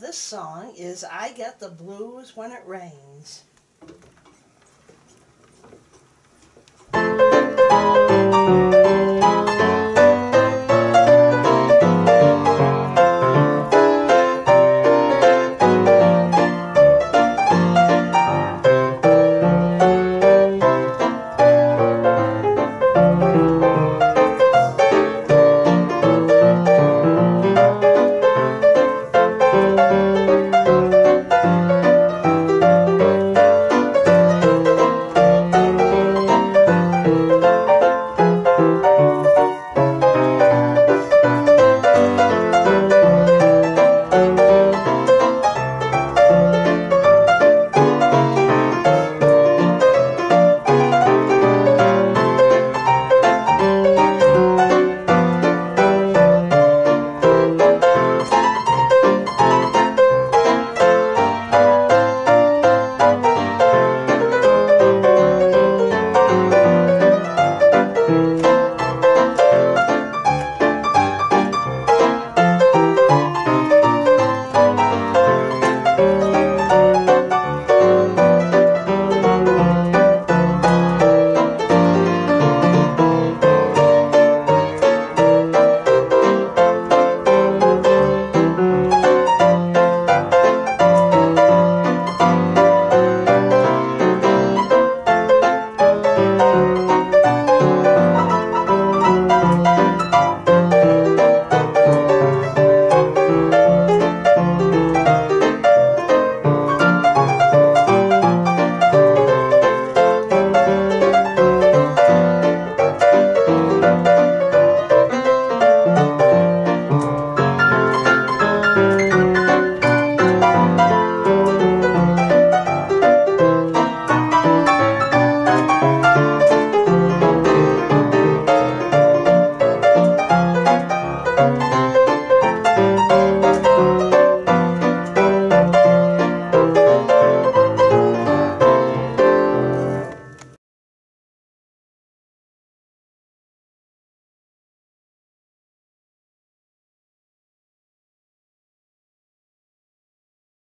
This song is I Get the Blues When It Rains.